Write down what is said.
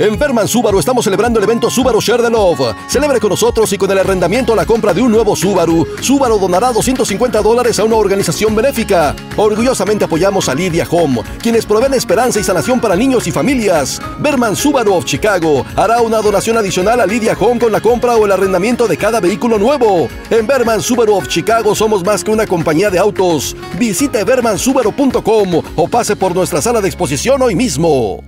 En Berman Subaru estamos celebrando el evento Subaru Share the Love. Celebre con nosotros y con el arrendamiento a la compra de un nuevo Subaru. Subaru donará 250 dólares a una organización benéfica. Orgullosamente apoyamos a Lydia Home, quienes proveen esperanza y sanación para niños y familias. Berman Subaru of Chicago hará una donación adicional a Lydia Home con la compra o el arrendamiento de cada vehículo nuevo. En Berman Subaru of Chicago somos más que una compañía de autos. Visite bermansubaru.com o pase por nuestra sala de exposición hoy mismo.